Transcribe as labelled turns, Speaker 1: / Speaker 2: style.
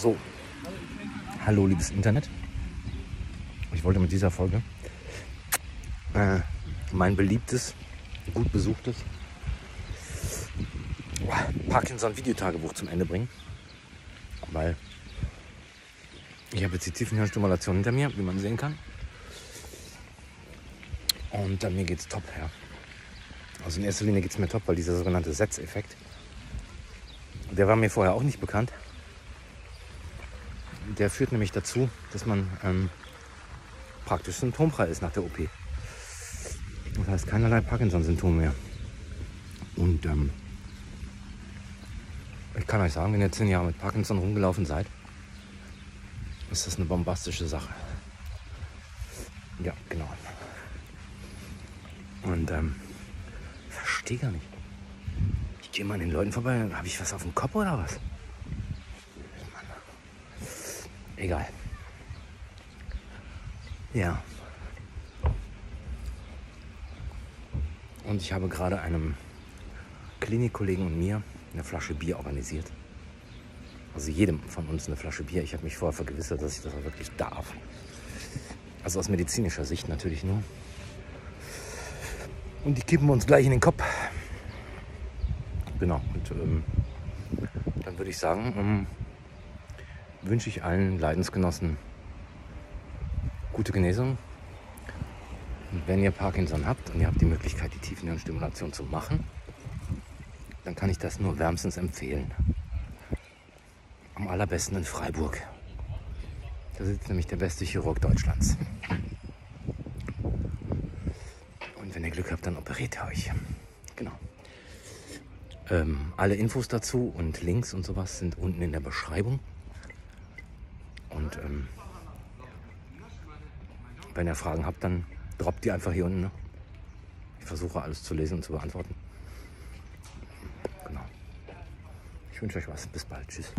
Speaker 1: So, hallo liebes Internet. Ich wollte mit dieser Folge äh, mein beliebtes, gut besuchtes Parkinson-Videotagebuch zum Ende bringen. Weil ich habe jetzt die Tiefenhirnstimulation hinter mir, wie man sehen kann. Und äh, mir geht's top, ja. Also in erster Linie geht es mir top, weil dieser sogenannte Setzeffekt, der war mir vorher auch nicht bekannt. Der führt nämlich dazu, dass man ähm, praktisch symptomfrei ist nach der OP. Das heißt keinerlei Parkinson-Symptome mehr. Und ähm, ich kann euch sagen, wenn ihr zehn Jahre mit Parkinson rumgelaufen seid, ist das eine bombastische Sache. Ja, genau. Und ähm, verstehe gar nicht. Ich gehe mal an den Leuten vorbei, habe ich was auf dem Kopf oder was? Egal. Ja. Und ich habe gerade einem Klinikkollegen und mir eine Flasche Bier organisiert. Also jedem von uns eine Flasche Bier. Ich habe mich vorher vergewissert, dass ich das auch wirklich darf. Also aus medizinischer Sicht natürlich nur. Und die kippen uns gleich in den Kopf. Genau. Und ähm, dann würde ich sagen, ähm, wünsche ich allen Leidensgenossen gute Genesung. Und wenn ihr Parkinson habt und ihr habt die Möglichkeit, die Tiefenhirnstimulation zu machen, dann kann ich das nur wärmstens empfehlen. Am allerbesten in Freiburg. Da sitzt nämlich der beste Chirurg Deutschlands. Und wenn ihr Glück habt, dann operiert er euch. Genau. Ähm, alle Infos dazu und Links und sowas sind unten in der Beschreibung. Und ähm, wenn ihr Fragen habt, dann droppt die einfach hier unten. Ne? Ich versuche alles zu lesen und zu beantworten. Genau. Ich wünsche euch was. Bis bald. Tschüss.